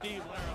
Steve Larry.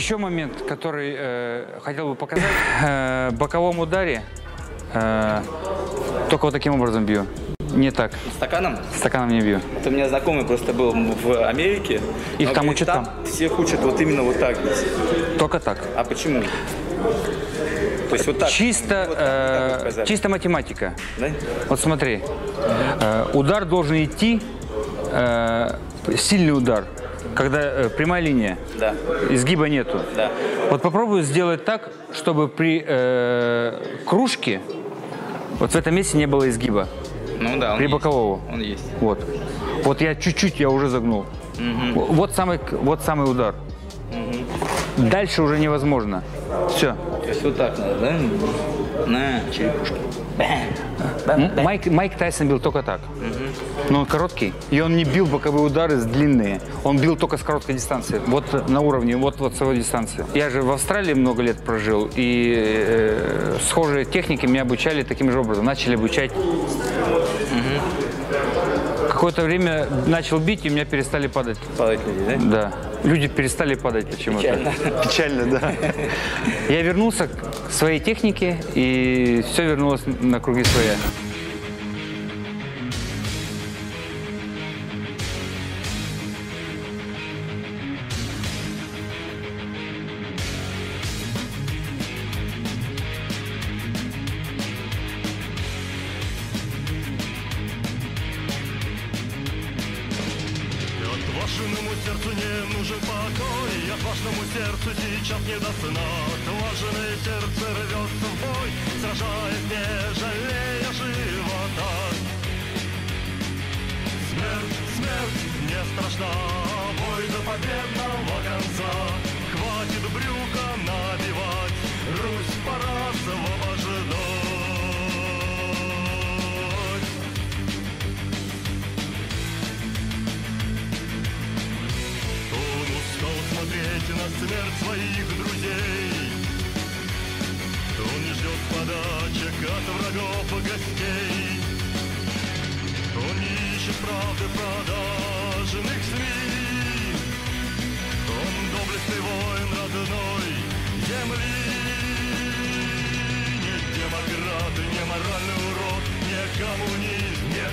Еще момент, который э, хотел бы показать. Э, боковом ударе э, только вот таким образом бью. Не так. Стаканом? Стаканом не бью. Вот у меня знакомый просто был в Америке. Их Он там учат там? Всех учат вот именно вот так. Только так. А почему? То есть вот так. Чисто, Вот э, чисто математика. Да? Вот смотри, э, удар должен идти, э, сильный удар, когда э, прямая линия, Да. изгиба нету. Да. Вот попробую сделать так, чтобы при э, кружке вот в этом месте не было изгиба. Ну да, он При есть. бокового. Он есть. Вот. Вот я чуть-чуть, я уже загнул. В- Вот самый, вот самый удар. Дальше уже невозможно. Все. То есть вот так надо, да? На черепушке. Майк, Майк Тайсон бил только так. Но он короткий. И он не бил боковые удары с длинные. Он бил только с короткой дистанции. Вот на уровне, вот, вот своей дистанции. Я же в Австралии много лет прожил. И э, схожие техники меня обучали таким же образом. Начали обучать. Какое-то время начал бить, и у меня перестали падать. Падать люди, да? Да. Люди перестали падать почему-то. Печально. Печально, да. Я вернулся к своей технике, и все вернулось на круги своя. Отважному сердцу сейчас не до сна. Отважное сердце рвется в бой, сражаясь, не жалея живота. Смерть, смерть не страшна, любит своих друзей. Он не ждет подачек от врагов и гостей. Он не ищет правды продажных СМИ. Он доблестный воин родной земли. Не демократ, не моральный урод, не коммунист, не